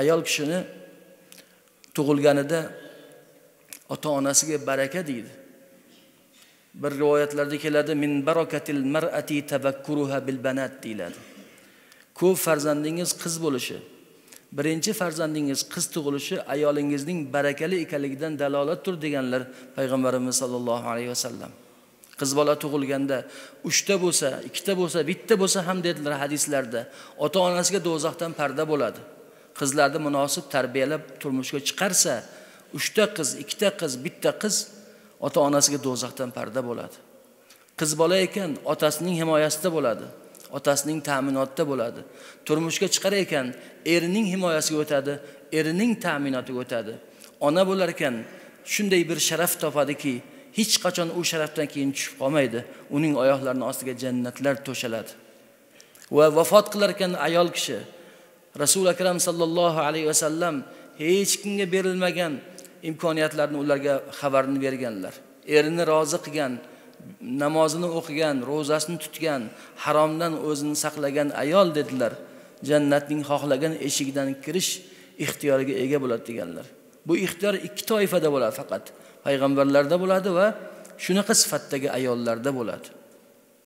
ayol kishini tug'ilganida ota onasiga baraka deydi. Bir rivoyatlarda keladi min barokatil mar'ati tavakkuruha bil banat deyiladi. Ko'p farzandingiz qiz bo'lishi birinchi farzandingiz qiz tug'ilishi ayolingizning barakali ekanligidan dalolatdir deganlar payg'ambarimiz sollallohu alayhi vasallam. Qiz bola tug'ilganda uchta bo'lsa ikkita bo'lsa bitta bo'lsa ham dedilar hadislarda ota onasiga do'zaxdan parda bo'ladi. Qizlarni munosib tarbiyalab turmushga chiqarsa uchta qiz ikkita qiz bitta qiz ota onasiga do'zaxdan parda bo'ladi. Qiz bola ekan otasining himoyasida bo'ladi otasining ta'minotida bo'ladi. Turmushga chiqar ekan erining himoyasiga o'tadi erining ta'minotiga o'tadi. Ona bo'lar ekan shunday bir sharaf topadiki hech qachon u sharafdan keyin tushib qolmaydi uning oyoqlarini ostiga jannatlar to'shaladi. Va vafot qilar ekan ayol kishi. Rasuli akram sallallohu alayhi vasallam hech kimga berilmagan imkoniyatlarni ularga xabarini berganlar. Erini rozi qilgan namozini o'qigan ro'zasini tutgan haromdan o'zini saqlagan ayol dedilar. Jannatning xohlagan eshigidan kirish ixtiyoriga ega bo'ladi deganlar. Bu ixtiyor ikki toifada bo'ladi faqat. Payg'ambarlarda bo'ladi va shunaqa sifatdagi ayollarda bo'ladi.